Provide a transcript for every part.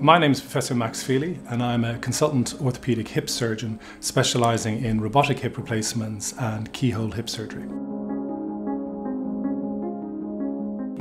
My name is Professor Max Fehily, and I'm a consultant orthopaedic hip surgeon specialising in robotic hip replacements and keyhole hip surgery.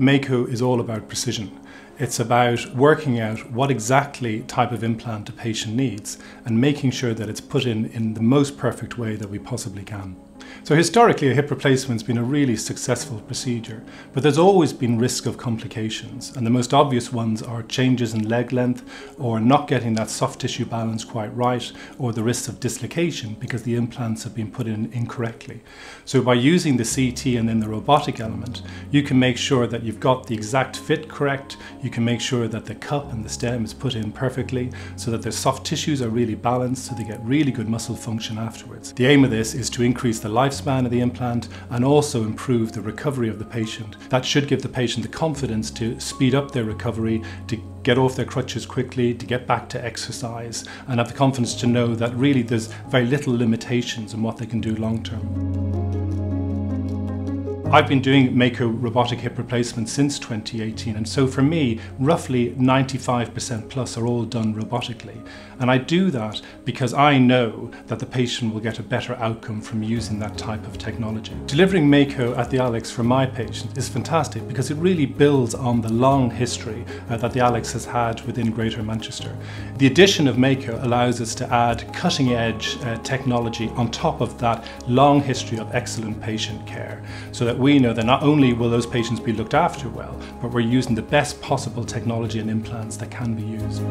Mako is all about precision. It's about working out what exactly type of implant a patient needs and making sure that it's put in in the most perfect way that we possibly can. So historically, a hip replacement's been a really successful procedure, but there's always been risk of complications, and the most obvious ones are changes in leg length, or not getting that soft tissue balance quite right, or the risk of dislocation because the implants have been put in incorrectly. So by using the CT and then the robotic element, you can make sure that you've got the exact fit correct, you can make sure that the cup and the stem is put in perfectly, so that the soft tissues are really balanced, so they get really good muscle function afterwards. The aim of this is to increase the lifespan of the implant and also improve the recovery of the patient. That should give the patient the confidence to speed up their recovery, to get off their crutches quickly, to get back to exercise, and have the confidence to know that really there's very little limitations in what they can do long term. I've been doing Mako robotic hip replacement since 2018 and so for me roughly 95% plus are all done robotically and I do that because I know that the patient will get a better outcome from using that type of technology. Delivering Mako at the Alex for my patients is fantastic because it really builds on the long history uh, that the Alex has had within Greater Manchester. The addition of Mako allows us to add cutting edge uh, technology on top of that long history of excellent patient care so that we know that not only will those patients be looked after well, but we're using the best possible technology and implants that can be used.